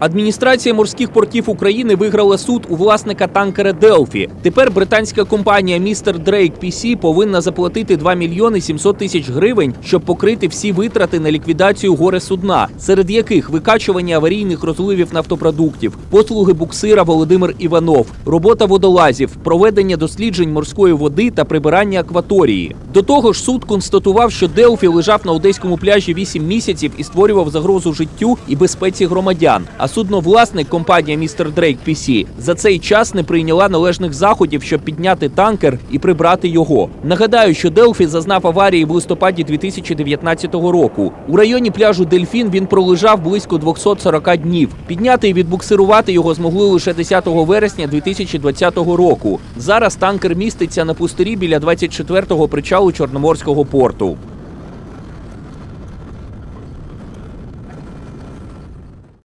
Адміністрація морських портів України виграла суд у власника танкера Делфі. Тепер британська компанія Містер Дрейк PC повинна заплатити 2 мільйони 700 тисяч гривень, щоб покрити всі витрати на ліквідацію горе-судна, серед яких викачування аварійних розливів нафтопродуктів, послуги буксира Володимир Іванов, робота водолазів, проведення досліджень морської води та прибирання акваторії. До того ж, суд констатував, що Делфі лежав на одеському пляжі 8 місяців і створював загрозу життю і безпеці громадян. А судновласник компанія Містер Дрейк PC за цей час не прийняла належних заходів, щоб підняти танкер і прибрати його. Нагадаю, що Делфі зазнав аварії в листопаді 2019 року. У районі пляжу Дельфін він пролежав близько 240 днів. Підняти і відбуксирувати його змогли лише 10 вересня 2020 року. Зараз танкер міститься на пустирі біля 24-го причалу Чорноморського порту.